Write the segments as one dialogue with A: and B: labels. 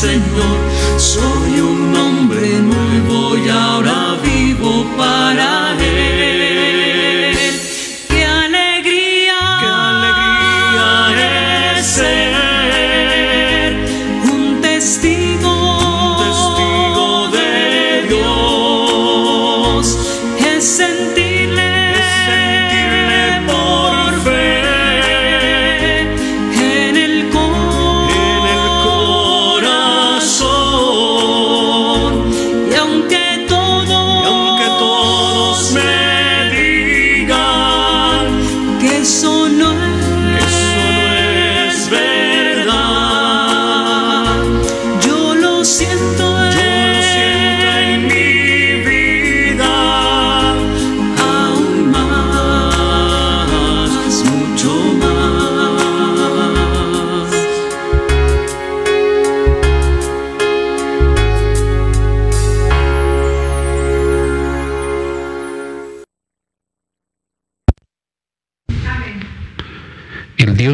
A: Senhor.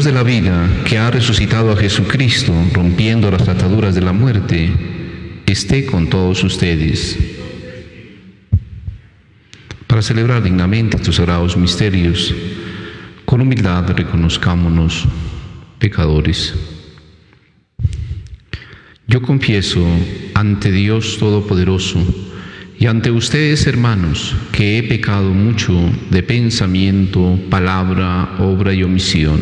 A: De
B: la vida, que ha resucitado a Jesucristo, rompiendo las ataduras de la muerte, esté con todos ustedes. Para celebrar dignamente estos sagrados misterios, con humildad reconozcámonos pecadores. Yo confieso ante Dios Todopoderoso y ante ustedes, hermanos, que he pecado mucho de pensamiento, palabra, obra y omisión,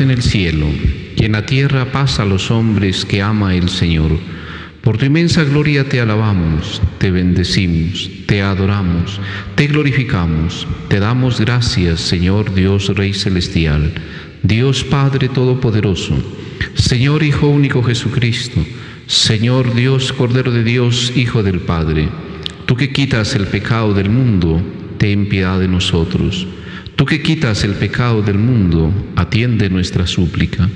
B: En el cielo y en la tierra paz a los hombres que ama el Señor. Por tu inmensa gloria te alabamos, te bendecimos, te adoramos, te glorificamos, te damos gracias, Señor Dios Rey Celestial, Dios Padre Todopoderoso, Señor Hijo único Jesucristo, Señor Dios Cordero de Dios, Hijo del Padre. Tú que quitas el pecado del mundo, ten piedad de nosotros. Tú que quitas el pecado del mundo, atiende nuestra súplica.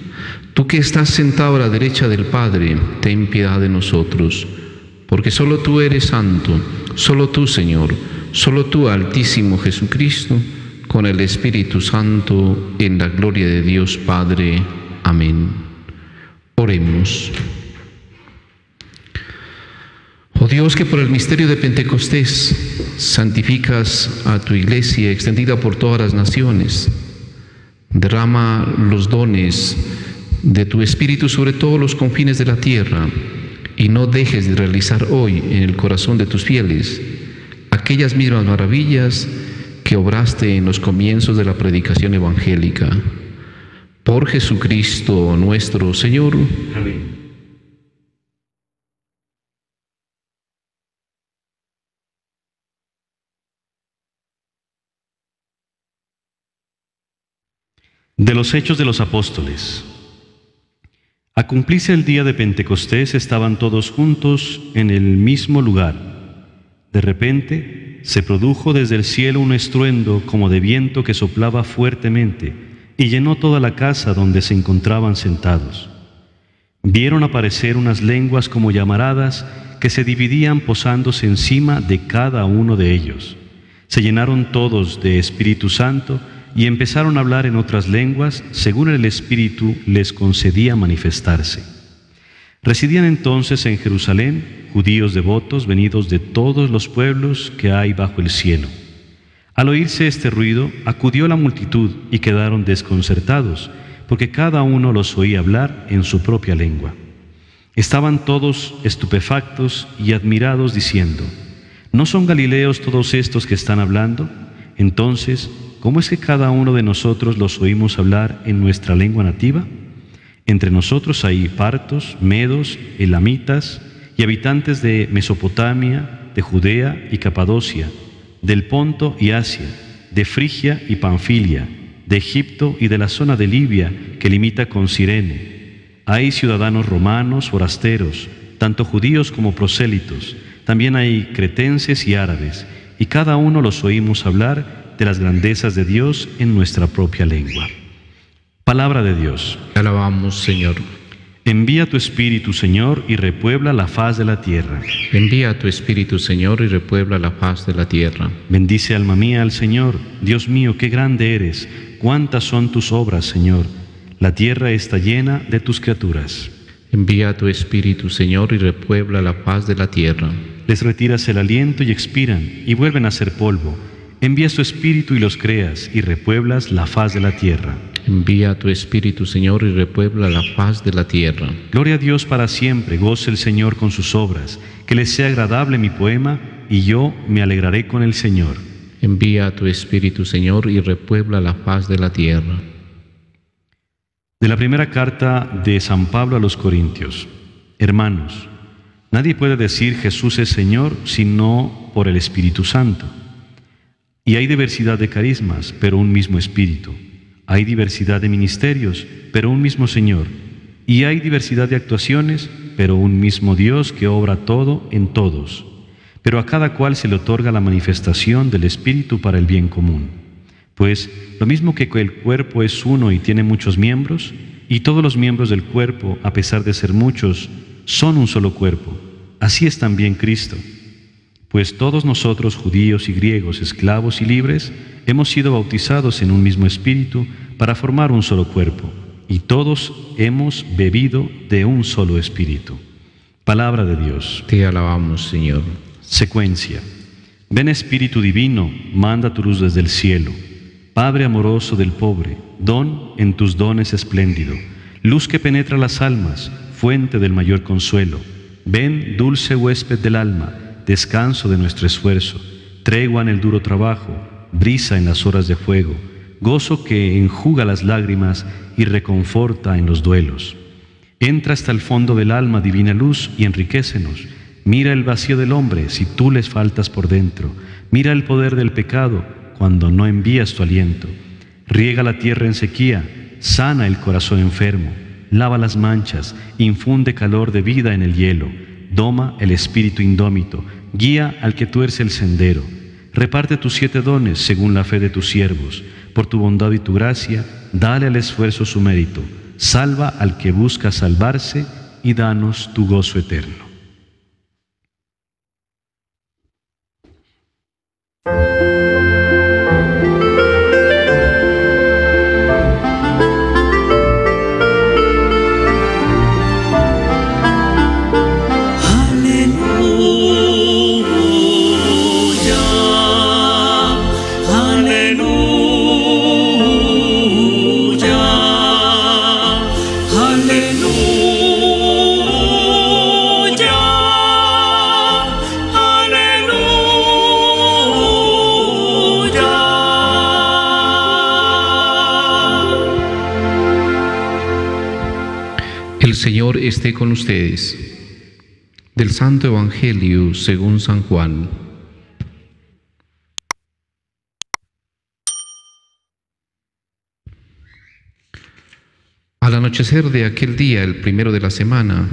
B: Tú que estás sentado a la derecha del Padre, ten piedad de nosotros. Porque solo tú eres santo, solo tú, Señor, solo tú, Altísimo Jesucristo, con el Espíritu Santo, en la gloria de Dios Padre. Amén. Oremos. Oh Dios, que por el misterio de Pentecostés santificas a tu iglesia extendida por todas las naciones, derrama los dones de tu Espíritu sobre todos los confines de la tierra y no dejes de realizar hoy en el corazón de tus fieles aquellas mismas maravillas que obraste en los comienzos de la predicación evangélica. Por Jesucristo nuestro Señor.
C: Amén. De los Hechos de los Apóstoles. A cumplirse el día de Pentecostés estaban todos juntos en el mismo lugar. De repente se produjo desde el cielo un estruendo como de viento que soplaba fuertemente y llenó toda la casa donde se encontraban sentados. Vieron aparecer unas lenguas como llamaradas que se dividían posándose encima de cada uno de ellos. Se llenaron todos de Espíritu Santo y empezaron a hablar en otras lenguas según el Espíritu les concedía manifestarse. Residían entonces en Jerusalén judíos devotos venidos de todos los pueblos que hay bajo el cielo. Al oírse este ruido, acudió la multitud y quedaron desconcertados, porque cada uno los oía hablar en su propia lengua. Estaban todos estupefactos y admirados diciendo, ¿no son galileos todos estos que están hablando? Entonces, ¿cómo es que cada uno de nosotros los oímos hablar en nuestra lengua nativa? Entre nosotros hay partos, medos, elamitas y habitantes de Mesopotamia, de Judea y Capadocia, del Ponto y Asia, de Frigia y Panfilia, de Egipto y de la zona de Libia que limita con Sirene. Hay ciudadanos romanos, forasteros, tanto judíos como prosélitos. También hay cretenses y árabes, y cada uno los oímos hablar de las grandezas de Dios en nuestra propia lengua. Palabra de Dios.
B: Te alabamos, Señor.
C: Envía tu Espíritu, Señor, y repuebla la faz de la tierra.
B: Envía tu Espíritu, Señor, y repuebla la faz de la tierra.
C: Bendice alma mía al Señor. Dios mío, qué grande eres. Cuántas son tus obras, Señor. La tierra está llena de tus criaturas.
B: Envía tu Espíritu, Señor, y repuebla la faz de la tierra.
C: Les retiras el aliento y expiran, y vuelven a ser polvo Envía tu Espíritu y los creas, y repueblas la faz de la tierra.
B: Envía tu Espíritu, Señor, y repuebla la faz de la tierra.
C: Gloria a Dios para siempre, goce el Señor con sus obras, que le sea agradable mi poema, y yo me alegraré con el Señor.
B: Envía tu Espíritu, Señor, y repuebla la faz de la tierra.
C: De la primera carta de San Pablo a los Corintios. Hermanos, nadie puede decir Jesús es Señor sino por el Espíritu Santo. Y hay diversidad de carismas, pero un mismo Espíritu. Hay diversidad de ministerios, pero un mismo Señor. Y hay diversidad de actuaciones, pero un mismo Dios que obra todo en todos. Pero a cada cual se le otorga la manifestación del Espíritu para el bien común. Pues lo mismo que el cuerpo es uno y tiene muchos miembros, y todos los miembros del cuerpo, a pesar de ser muchos, son un solo cuerpo, así es también Cristo. Pues todos nosotros, judíos y griegos, esclavos y libres, hemos sido bautizados en un mismo espíritu para formar un solo cuerpo, y todos hemos bebido de un solo espíritu. Palabra de Dios.
B: Te alabamos, Señor.
C: Secuencia. Ven Espíritu Divino, manda tu luz desde el cielo. Padre amoroso del pobre, don en tus dones espléndido. Luz que penetra las almas, fuente del mayor consuelo. Ven, dulce huésped del alma descanso de nuestro esfuerzo, tregua en el duro trabajo, brisa en las horas de fuego, gozo que enjuga las lágrimas y reconforta en los duelos. Entra hasta el fondo del alma divina luz y enriquecenos. Mira el vacío del hombre si tú les faltas por dentro. Mira el poder del pecado cuando no envías tu aliento. Riega la tierra en sequía, sana el corazón enfermo, lava las manchas, infunde calor de vida en el hielo, doma el espíritu indómito, Guía al que tuerce el sendero. Reparte tus siete dones según la fe de tus siervos. Por tu bondad y tu gracia, dale al esfuerzo su mérito. Salva al que busca salvarse y danos tu gozo eterno.
B: Señor esté con ustedes. Del Santo Evangelio según San Juan. Al anochecer de aquel día, el primero de la semana,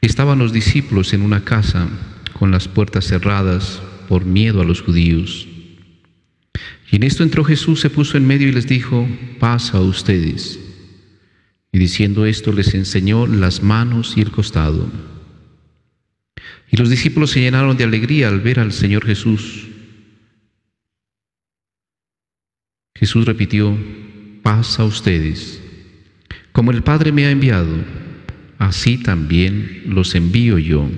B: estaban los discípulos en una casa con las puertas cerradas por miedo a los judíos. Y en esto entró Jesús, se puso en medio y les dijo, paz a ustedes. Y diciendo esto les enseñó las manos y el costado. Y los discípulos se llenaron de alegría al ver al Señor Jesús. Jesús repitió, paz a ustedes. Como el Padre me ha enviado, así también los envío yo.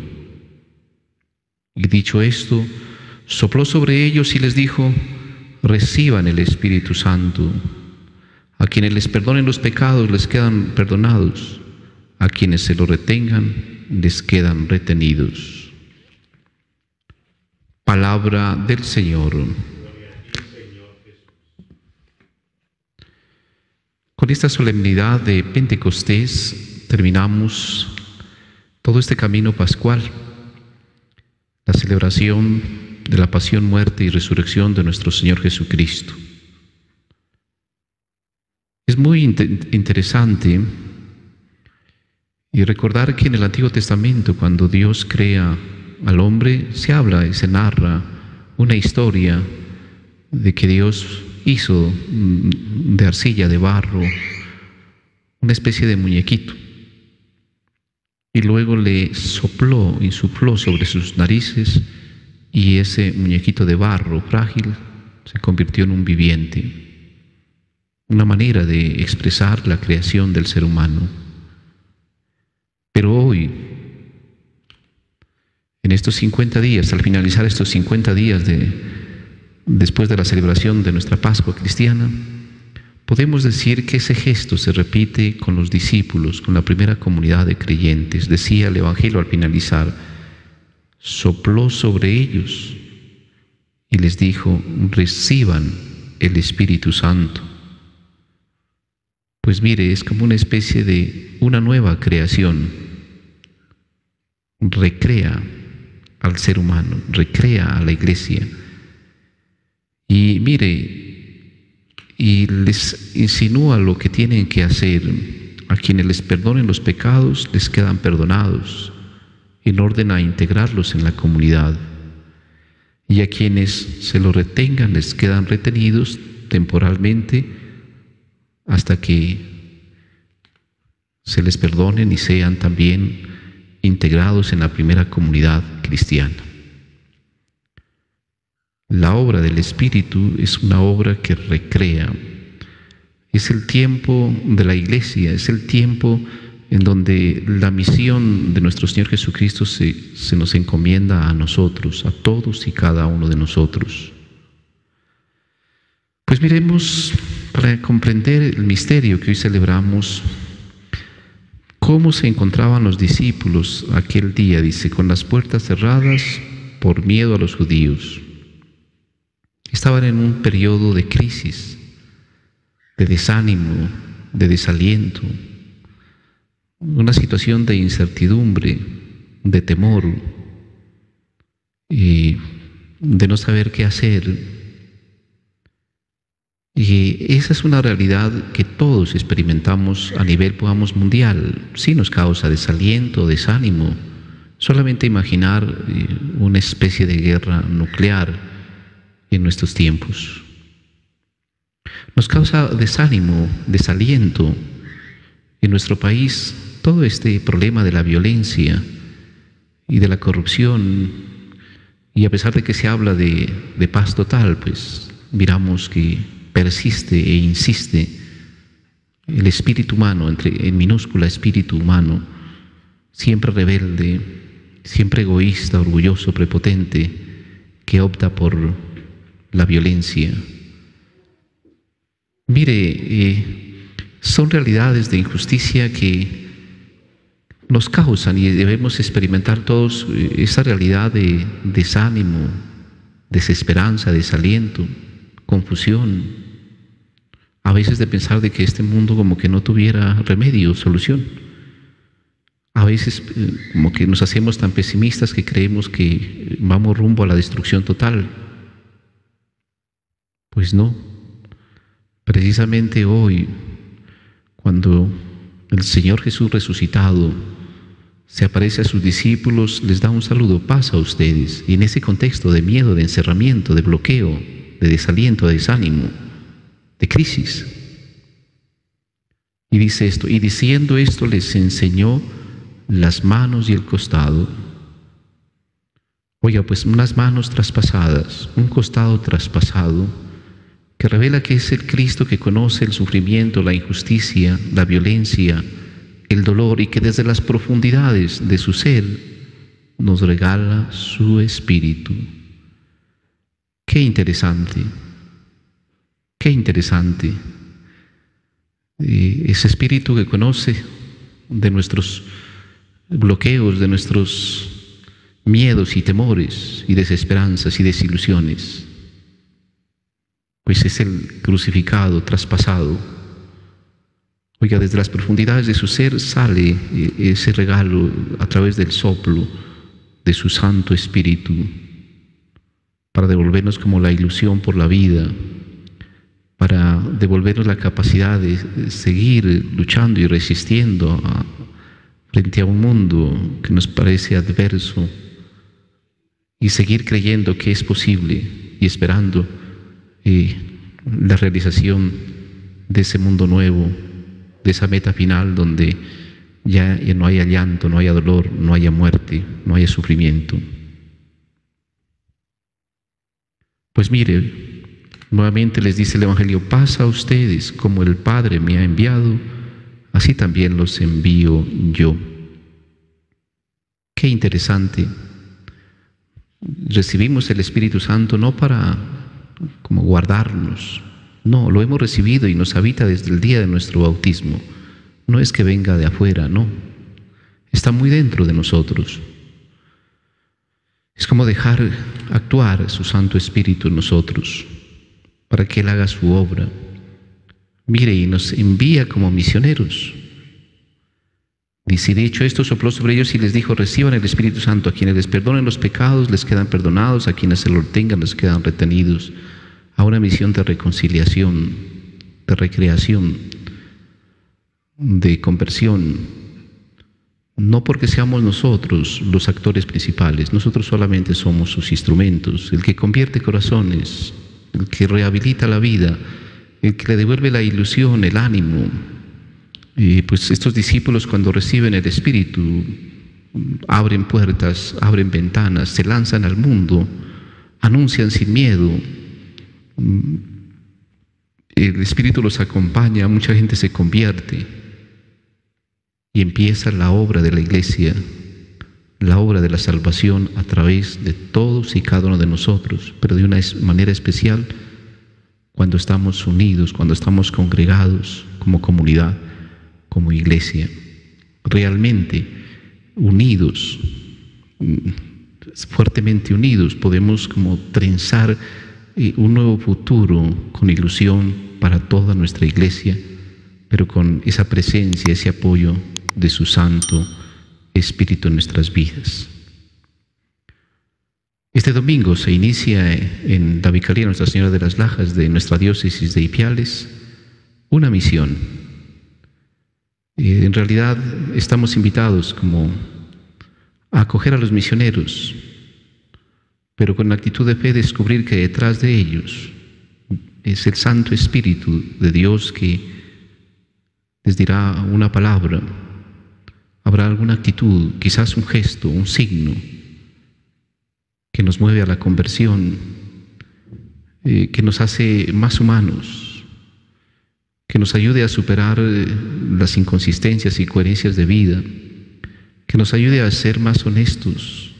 B: Y dicho esto, sopló sobre ellos y les dijo, reciban el Espíritu Santo. A quienes les perdonen los pecados les quedan perdonados, a quienes se lo retengan les quedan retenidos. Palabra del Señor. Con esta solemnidad de Pentecostés terminamos todo este camino pascual, la celebración de la pasión, muerte y resurrección de nuestro Señor Jesucristo. Es muy interesante y recordar que en el Antiguo Testamento, cuando Dios crea al hombre, se habla y se narra una historia de que Dios hizo mm, de arcilla, de barro, una especie de muñequito. Y luego le sopló, insufló sobre sus narices y ese muñequito de barro frágil se convirtió en un viviente una manera de expresar la creación del ser humano. Pero hoy, en estos 50 días, al finalizar estos 50 días de, después de la celebración de nuestra Pascua cristiana, podemos decir que ese gesto se repite con los discípulos, con la primera comunidad de creyentes. Decía el Evangelio al finalizar, sopló sobre ellos y les dijo, reciban el Espíritu Santo. Pues mire, es como una especie de una nueva creación. Recrea al ser humano, recrea a la iglesia. Y mire, y les insinúa lo que tienen que hacer. A quienes les perdonen los pecados, les quedan perdonados, en orden a integrarlos en la comunidad. Y a quienes se lo retengan, les quedan retenidos temporalmente hasta que se les perdonen y sean también integrados en la primera comunidad cristiana. La obra del Espíritu es una obra que recrea. Es el tiempo de la iglesia, es el tiempo en donde la misión de nuestro Señor Jesucristo se, se, nos encomienda a nosotros, a todos y cada uno de nosotros. Pues miremos para comprender el misterio que hoy celebramos, cómo se encontraban los discípulos aquel día, dice, con las puertas cerradas por miedo a los judíos. Estaban en un periodo de crisis, de desánimo, de desaliento, una situación de incertidumbre, de temor y de no saber qué hacer y esa es una realidad que todos experimentamos a nivel, podamos, mundial. Sí nos causa desaliento, desánimo. Solamente imaginar eh, una especie de guerra nuclear en nuestros tiempos. Nos causa desánimo, desaliento en nuestro país todo este problema de la violencia y de la corrupción. Y a pesar de que se habla de, de paz total, pues miramos que persiste e insiste el espíritu humano, entre, en minúscula espíritu humano, siempre rebelde, siempre egoísta, orgulloso, prepotente, que opta por la violencia. Mire, eh, son realidades de injusticia que nos causan y debemos experimentar todos eh, esa realidad de desánimo, desesperanza, desaliento, confusión, a veces de pensar de que este mundo como que no tuviera remedio, solución. a veces eh, como que nos hacemos tan pesimistas que creemos que vamos rumbo a la destrucción total. Pues no. Precisamente hoy, cuando el Señor Jesús resucitado se aparece a sus discípulos, les da un saludo, paz a ustedes. Y en ese contexto de miedo, de encerramiento, de bloqueo, de desaliento, de desánimo, de crisis. Y dice esto, y diciendo esto les enseñó las manos y el costado. Oiga, pues unas manos traspasadas, un costado traspasado, que revela que es el Cristo que conoce el sufrimiento, la injusticia, la violencia, el dolor y que desde las profundidades de su ser nos regala su espíritu. Qué interesante, qué interesante. Eh, ese espíritu que conoce de nuestros bloqueos, de nuestros miedos y temores y desesperanzas y desilusiones, pues es el crucificado, traspasado Oiga, desde las profundidades de su ser sale eh, ese regalo a través del soplo de su Santo Espíritu para devolvernos como la ilusión por la vida, para devolvernos la capacidad de seguir luchando y resistiendo frente a un mundo que nos parece adverso y seguir creyendo que es posible y esperando eh, la realización de ese mundo nuevo de esa meta final donde ya, no haya llanto, no haya dolor, no haya muerte, no haya sufrimiento. Pues mire, nuevamente les dice el Evangelio, pasa a ustedes como el Padre me ha enviado, así también los envío yo. Qué interesante. Recibimos el Espíritu Santo no para como guardarnos, no, lo hemos recibido y nos habita desde el día de nuestro bautismo. No es que venga de afuera, no. Está muy dentro de nosotros. Es como dejar actuar su Santo Espíritu en nosotros para que Él haga su obra. Mire, y nos envía como misioneros. Dice, de esto sopló sobre ellos y les dijo, reciban el Espíritu Santo. A quienes les perdonen los pecados les quedan perdonados, a quienes se lo tengan les quedan retenidos a una misión de reconciliación, de recreación, de conversión, no porque seamos nosotros los actores principales, nosotros solamente somos sus instrumentos, el que convierte corazones, el que rehabilita la vida, el que le devuelve la ilusión, el ánimo. Y pues estos discípulos cuando reciben el Espíritu abren puertas, abren ventanas, se lanzan al mundo, anuncian sin miedo, el Espíritu los acompaña, mucha gente se convierte y empieza la obra de la iglesia, la obra de la salvación a través de todos y cada uno de nosotros, pero de una manera especial cuando estamos unidos, cuando estamos congregados como comunidad, como iglesia, realmente unidos, fuertemente unidos, podemos como trenzar un nuevo futuro con ilusión para toda nuestra iglesia, pero con esa presencia, ese apoyo de su Santo Espíritu en nuestras vidas. Este domingo se inicia en la Vicaría Nuestra Señora de las Lajas de nuestra diócesis de Ipiales una misión. Eh, en realidad estamos invitados como a acoger a los misioneros pero con la actitud de fe descubrir que detrás de ellos es el Santo Espíritu de Dios que les dirá una palabra, habrá alguna actitud, quizás un gesto, un signo que nos mueve a la conversión, eh, que nos hace más humanos, que nos ayude a superar eh, las inconsistencias y coherencias de vida, que nos ayude a ser más honestos,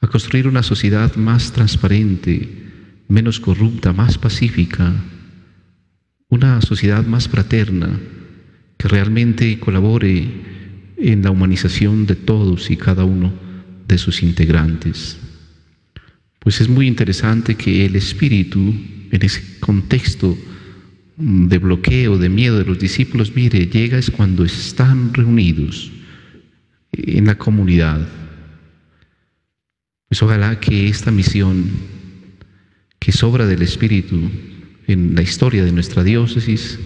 B: a construir una sociedad más transparente, menos corrupta, más pacífica, una sociedad más fraterna, que realmente colabore en la humanización de todos y cada uno de sus integrantes. Pues es muy interesante que el espíritu, en ese contexto de bloqueo, de miedo de los discípulos, mire, llega es cuando están reunidos en la comunidad. Pues ojalá que esta misión que sobra del Espíritu en la historia de nuestra diócesis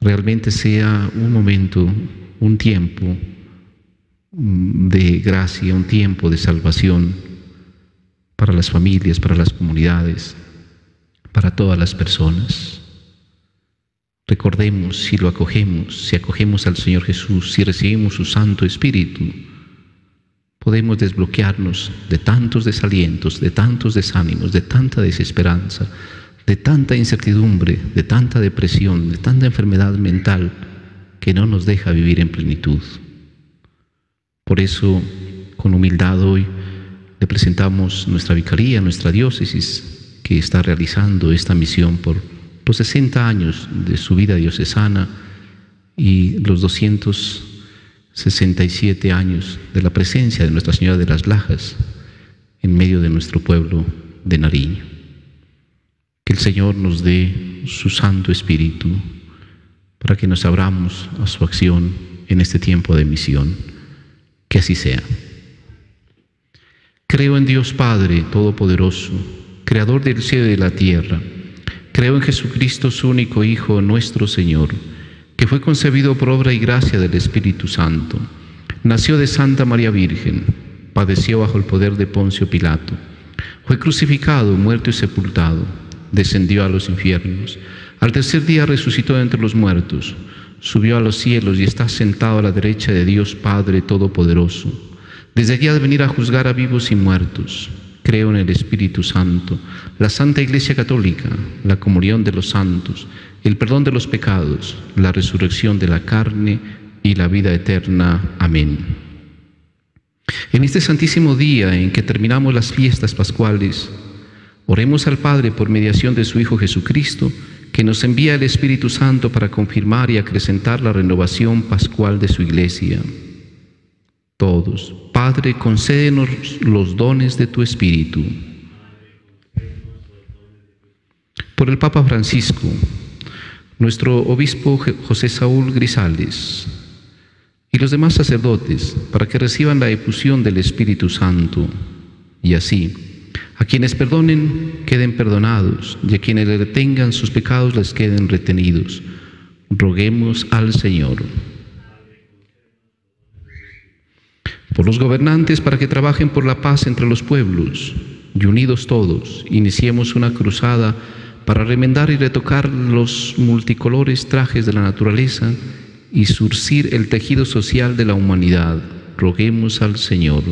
B: realmente sea un momento, un tiempo mm, de gracia, un tiempo de salvación para las familias, para las comunidades, para todas las personas. Recordemos si lo acogemos, si acogemos al Señor Jesús, si recibimos su Santo Espíritu, podemos desbloquearnos de tantos desalientos, de tantos desánimos, de tanta desesperanza, de tanta incertidumbre, de tanta depresión, de tanta enfermedad mental que no nos deja vivir en plenitud. Por eso, con humildad hoy, le presentamos nuestra vicaría, nuestra diócesis, que está realizando esta misión por los 60 años de su vida diocesana y los 267 años de la presencia de Nuestra Señora de las Lajas en medio de nuestro pueblo de Nariño. Que el Señor nos dé su Santo Espíritu para que nos abramos a su acción en este tiempo de misión. Que así sea. Creo en Dios Padre Todopoderoso, Creador del cielo y de la tierra Creo en Jesucristo, su único Hijo, nuestro Señor, que fue concebido por obra y gracia del Espíritu Santo. Nació de Santa María Virgen, padeció bajo el poder de Poncio Pilato, fue crucificado, muerto y sepultado, descendió a los infiernos. Al tercer día resucitó entre los muertos, subió a los cielos y está sentado a la derecha de Dios Padre Todopoderoso. Desde allí ha de venir a juzgar a vivos y muertos. Creo en el Espíritu Santo, la Santa Iglesia Católica, la comunión de los santos, el perdón de los pecados, la resurrección de la carne y la vida eterna. Amén. En este santísimo día en que terminamos las fiestas pascuales, oremos al Padre por mediación de su Hijo Jesucristo, que nos envía el Espíritu Santo para confirmar y acrecentar la renovación pascual de su Iglesia todos. Padre, concédenos los dones de tu Espíritu. Por el Papa Francisco, nuestro obispo José Saúl Grisales y los demás sacerdotes, para que reciban la efusión del Espíritu Santo. Y así, a quienes perdonen, queden perdonados, y a quienes retengan sus pecados, les queden retenidos. Roguemos al Señor. por los gobernantes para que trabajen por la paz entre los pueblos y unidos todos, iniciemos una cruzada para remendar y retocar los multicolores trajes de la naturaleza y surcir el tejido social de la humanidad. Roguemos al Señor.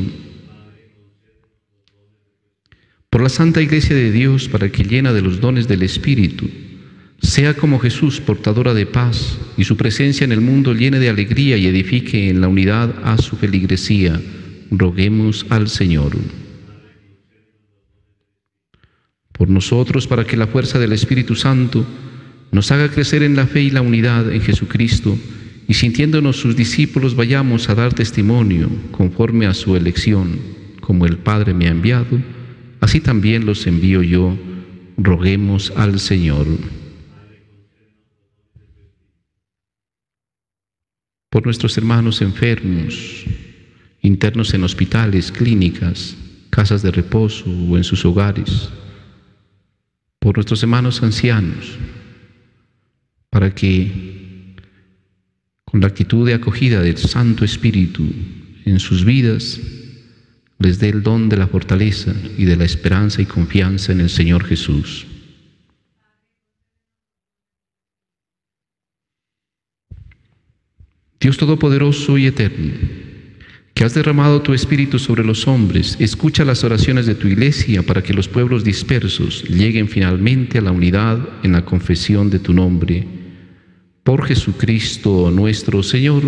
B: Por la Santa Iglesia de Dios, para que llena de los dones del Espíritu, sea como Jesús, portadora de paz, y su presencia en el mundo llene de alegría y edifique en la unidad a su feligresía. Roguemos al Señor. Por nosotros, para que la fuerza del Espíritu Santo nos haga crecer en la fe y la unidad en Jesucristo, y sintiéndonos sus discípulos vayamos a dar testimonio conforme a su elección, como el Padre me ha enviado, así también los envío yo. Roguemos al Señor. por nuestros hermanos enfermos, internos en hospitales, clínicas, casas de reposo o en sus hogares, por nuestros hermanos ancianos, para que con la actitud de acogida del Santo Espíritu en sus vidas les dé el don de la fortaleza y de la esperanza y confianza en el Señor Jesús. Dios Todopoderoso y Eterno, que has derramado tu Espíritu sobre los hombres, escucha las oraciones de tu iglesia para que los pueblos dispersos lleguen finalmente a la unidad en la confesión de tu nombre. Por Jesucristo nuestro Señor.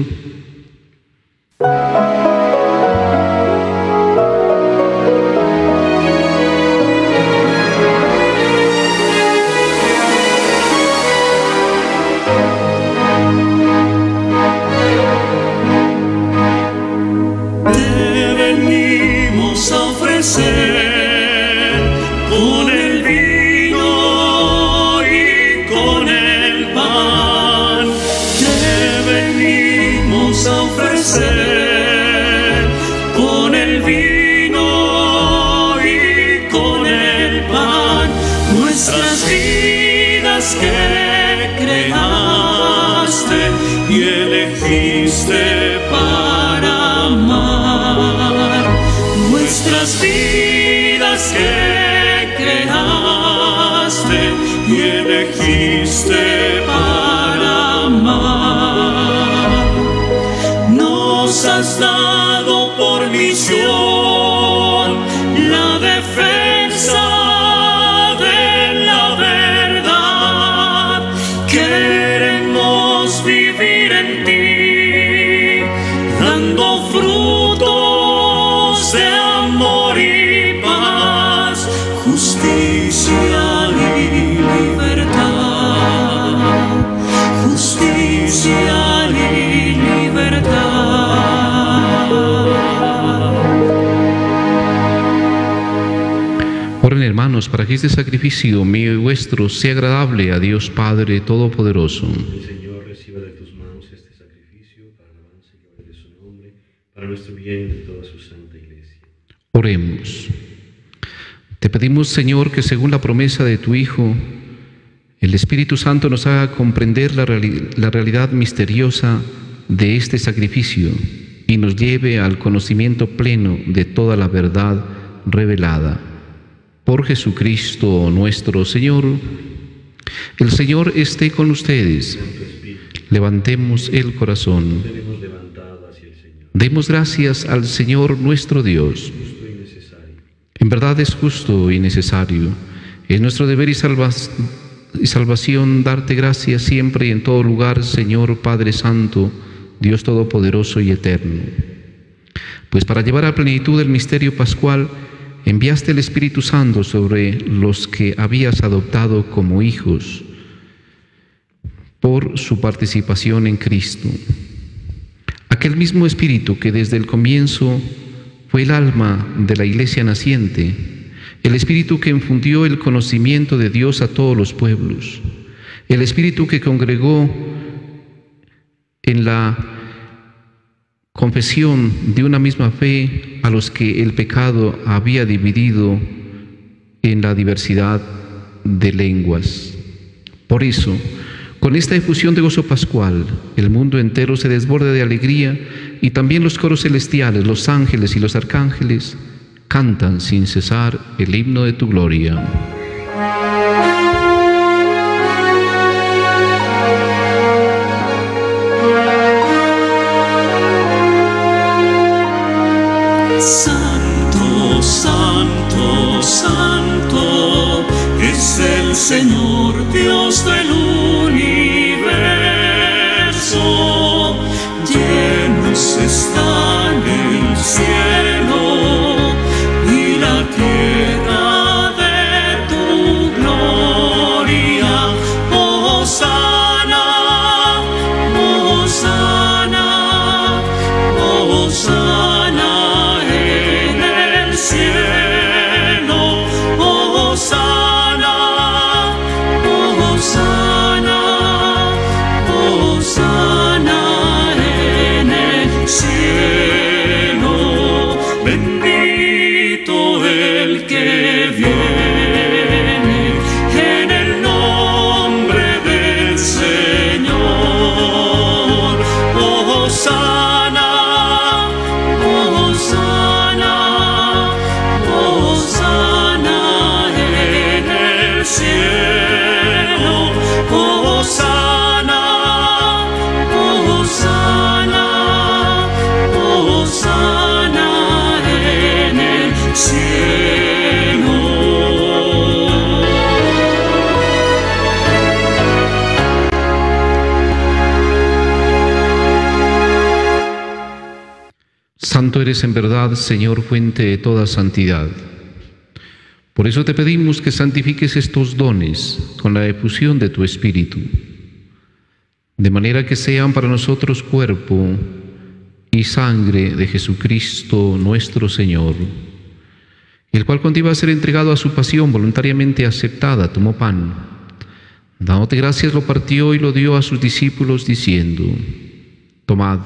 A: Vidas para que
B: este sacrificio mío y vuestro sea agradable a Dios Padre Todopoderoso.
C: El Señor reciba de tus manos este sacrificio para alabanza y gloria de su nombre, para nuestro bien y de toda su santa iglesia.
B: Oremos. Te pedimos, Señor, que según la promesa de tu Hijo, el Espíritu Santo nos haga comprender la, reali- la realidad misteriosa de este sacrificio y nos lleve al conocimiento pleno de toda la verdad revelada. Por Jesucristo nuestro Señor. El Señor esté con ustedes. Levantemos el corazón. Demos gracias al Señor nuestro Dios. En verdad es justo y necesario. Es nuestro deber y, y salvación darte gracias siempre y en todo lugar, Señor Padre Santo, Dios Todopoderoso y Eterno. Pues para llevar a plenitud el misterio pascual, enviaste el Espíritu Santo sobre los que habías adoptado como hijos por su participación en Cristo. Aquel mismo Espíritu que desde el comienzo fue el alma de la iglesia naciente, el Espíritu que infundió el conocimiento de Dios a todos los pueblos, el Espíritu que congregó en la confesión de una misma fe a los que el pecado había dividido en la diversidad de lenguas. Por eso, con esta efusión de gozo pascual, el mundo entero se desborda de alegría y también los coros celestiales, los ángeles y los arcángeles cantan sin cesar el himno de tu gloria.
A: Santo, santo, santo es el Señor Dios del universo. En
B: verdad, Señor, fuente de toda santidad. Por eso te pedimos que santifiques estos dones con la efusión de tu Espíritu, de manera que sean para nosotros cuerpo y sangre de Jesucristo nuestro Señor, el cual iba a ser entregado a su pasión voluntariamente aceptada, tomó pan, dándote gracias lo partió y lo dio a sus discípulos diciendo, tomad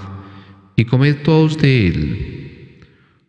B: y comed todos de él,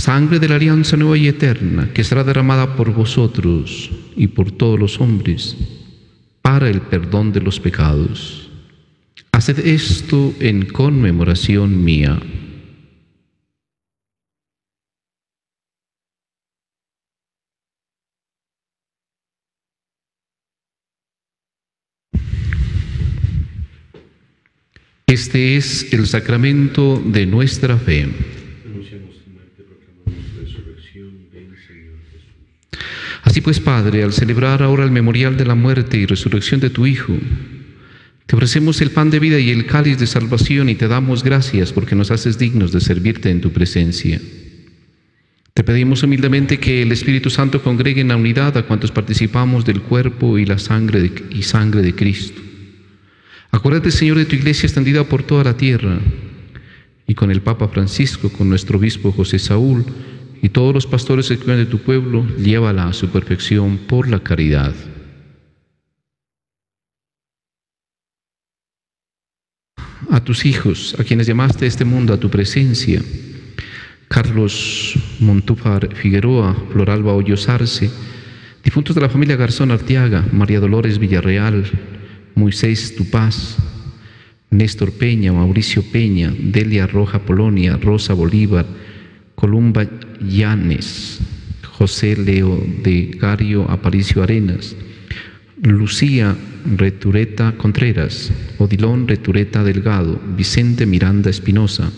B: sangre de la alianza nueva y eterna, que será derramada por vosotros y por todos los hombres, para el perdón de los pecados. Haced esto en conmemoración mía. Este es el sacramento de nuestra fe. Así pues, Padre, al celebrar ahora el memorial de la muerte y resurrección de tu Hijo, te ofrecemos el pan de vida y el cáliz de salvación y te damos gracias porque nos haces dignos de servirte en tu presencia. Te pedimos humildemente que el Espíritu Santo congregue en la unidad a cuantos participamos del cuerpo y la sangre de, y sangre de Cristo Acuérdate, Señor, de tu iglesia extendida por toda la tierra y con el Papa Francisco, con nuestro obispo José Saúl y todos los pastores que cuidan de tu pueblo, llévala a su perfección por la caridad. A tus hijos, a quienes llamaste este mundo a tu presencia, Carlos Montúfar Figueroa, Floralba Hoyos Arce, difuntos de la familia Garzón Arteaga, María Dolores Villarreal, Moisés Tupaz, Néstor Peña, Mauricio Peña, Delia Roja Polonia, Rosa Bolívar, Columba Llanes, José Leo de Gario Aparicio Arenas, Lucía Retureta Contreras, Odilón Retureta Delgado, Vicente Miranda Espinosa,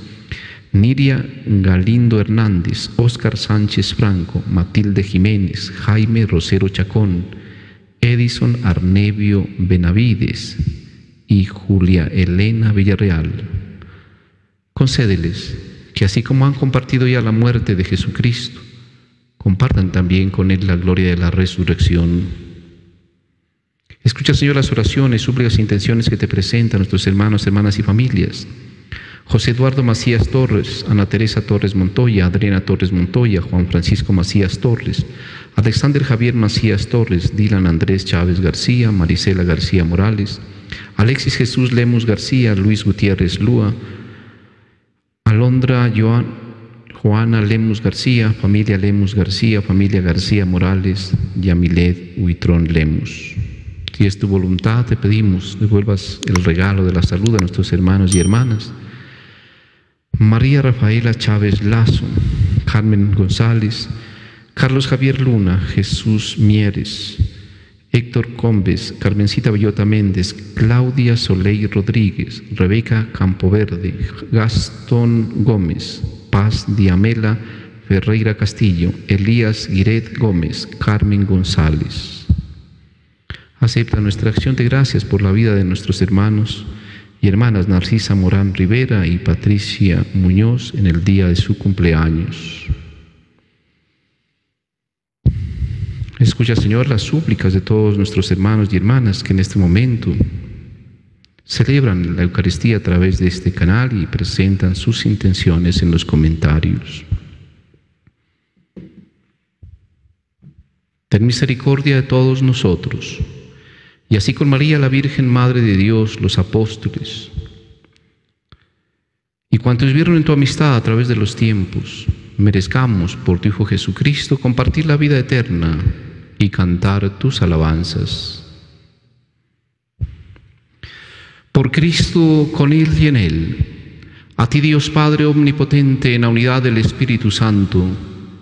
B: Niria Galindo Hernández, Óscar Sánchez Franco, Matilde Jiménez, Jaime Rosero Chacón, Edison Arnebio Benavides y Julia Elena Villarreal. Concédeles que así como han compartido ya la muerte de Jesucristo, compartan también con Él la gloria de la resurrección. Escucha, Señor, las oraciones, súplicas intenciones que te presentan nuestros hermanos, hermanas y familias. José Eduardo Macías Torres, Ana Teresa Torres Montoya, Adriana Torres Montoya, Juan Francisco Macías Torres, Alexander Javier Macías Torres, Dylan Andrés Chávez García, Marisela García Morales, Alexis Jesús Lemus García, Luis Gutiérrez Lúa, Alondra Joan, Juana Lemus García, familia Lemus García, familia García Morales, Yamilet Huitrón Lemus. Si es tu voluntad, te pedimos, devuelvas el regalo de la salud a nuestros hermanos y hermanas. María Rafaela Chávez Lazo, Carmen González, Carlos Javier Luna, Jesús Mieres, Héctor Combes, Carmencita Bellota Méndez, Claudia Soleil Rodríguez, Rebeca Campoverde, Gastón Gómez, Paz Diamela Ferreira Castillo, Elías Guiret Gómez, Carmen González. Acepta nuestra acción de gracias por la vida de nuestros hermanos y hermanas Narcisa Morán Rivera y Patricia Muñoz en el día de su cumpleaños. Escucha, Señor, las súplicas de todos nuestros hermanos y hermanas que en este momento celebran la Eucaristía a través de este canal y presentan sus intenciones en los comentarios. Ten misericordia de todos nosotros, y así con María, la Virgen Madre de Dios, los apóstoles, y cuantos vieron en tu amistad a través de los tiempos, merezcamos por tu Hijo Jesucristo compartir la vida eterna y cantar tus alabanzas. Por Cristo, con Él y en Él, a ti Dios Padre Omnipotente, en la unidad del Espíritu Santo,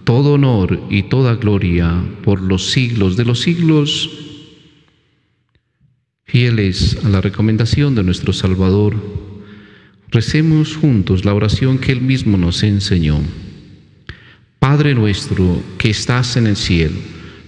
B: todo honor y toda gloria por los siglos de los siglos, fieles a la recomendación de nuestro Salvador, recemos juntos la oración que Él mismo nos enseñó. Padre nuestro que estás en el cielo,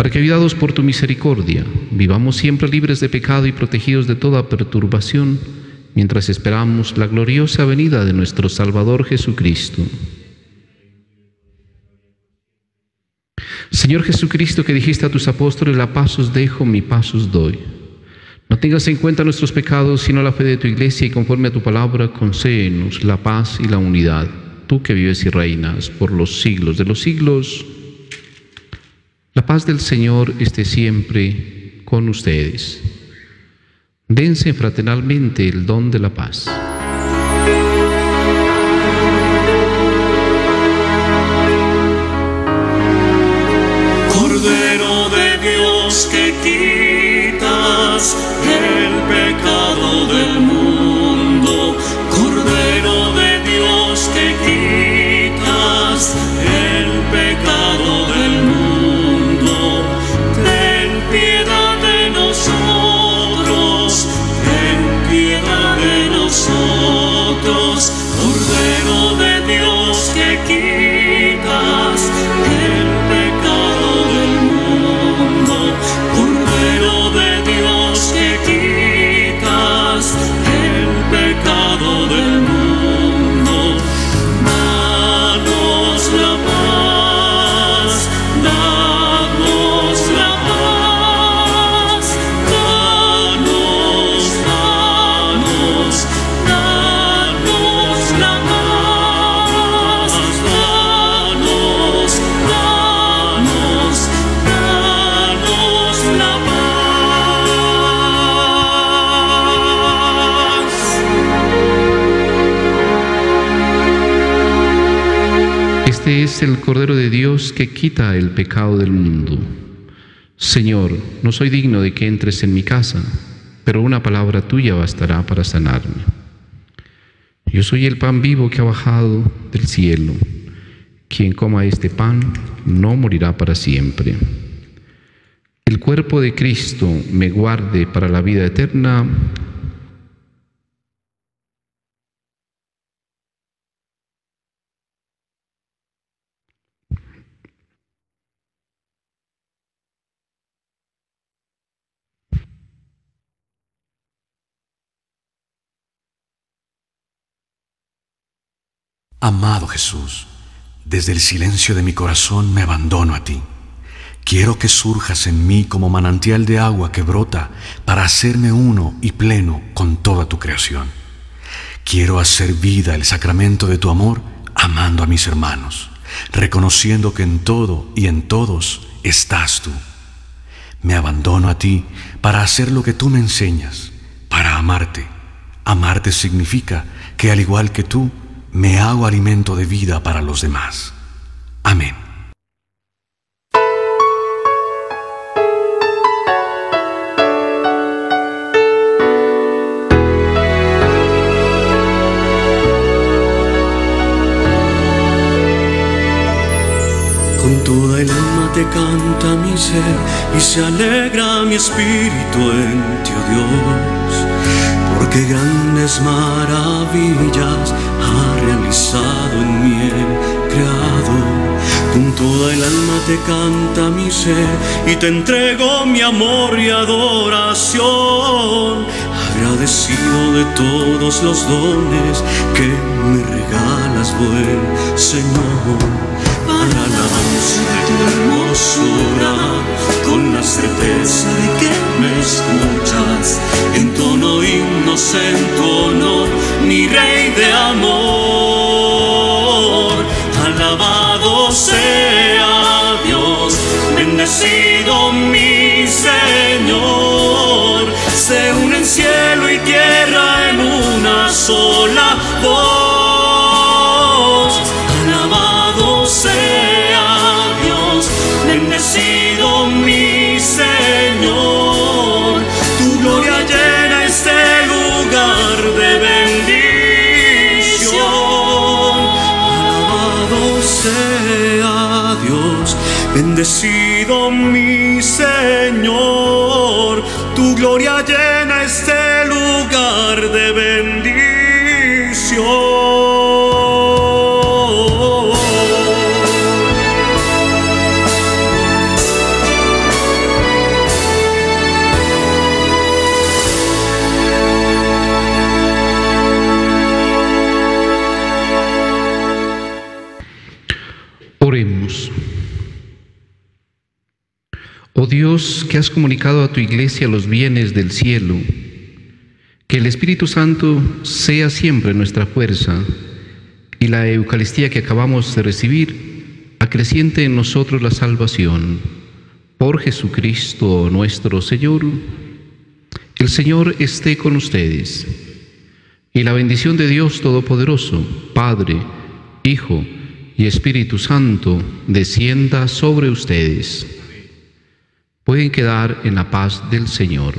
B: para que, ayudados por tu misericordia, vivamos siempre libres de pecado y protegidos de toda perturbación, mientras esperamos la gloriosa venida de nuestro Salvador Jesucristo. Señor Jesucristo, que dijiste a tus apóstoles, la paz os dejo, mi paz os doy. No tengas en cuenta nuestros pecados, sino la fe de tu iglesia, y conforme a tu palabra, concédenos la paz y la unidad tú que vives y reinas por los siglos de los siglos. La paz del Señor esté siempre con ustedes. Dense fraternalmente el don de la paz.
A: Cordero de Dios que quitas el pecado del mundo,
B: Este es el Cordero de Dios que quita el pecado del mundo. Señor, no soy digno de que entres en mi casa, pero una palabra tuya bastará para sanarme. Yo soy el pan vivo que ha bajado del cielo. Quien coma este pan no morirá para siempre. El cuerpo de Cristo me guarde para la vida eterna.
D: Amado Jesús, desde el silencio de mi corazón me abandono a ti. Quiero que surjas en mí como manantial de agua que brota para hacerme uno y pleno con toda tu creación. Quiero hacer vida el sacramento de tu amor amando a mis hermanos, reconociendo que en todo y en todos estás tú. Me abandono a ti para hacer lo que tú me enseñas, para amarte. Amarte significa que al igual que tú, me hago alimento de vida para los demás. Amén.
A: Con toda el alma te canta mi ser y se alegra mi espíritu en ti, oh Dios, porque grandes maravillas ha realizado en mí el Creador. Con toda el alma te canta mi ser y te entrego mi amor y adoración, agradecido de todos los dones que me regalas, buen Señor alabanza de tu hermosura, con la certeza de que me escuchas, en tono inocente honor, mi rey de amor. Alabado sea Dios, bendecido mi Señor, se unen cielo y tierra en una sola voz. Bendecido mi Señor.
B: Que has comunicado a tu iglesia los bienes del cielo, que el Espíritu Santo sea siempre nuestra fuerza y la Eucaristía que acabamos de recibir acreciente en nosotros la salvación. Por Jesucristo nuestro Señor, el Señor esté con ustedes. Y la bendición de Dios Todopoderoso, Padre, Hijo y Espíritu Santo, descienda sobre ustedes. Pueden quedar en la paz del Señor.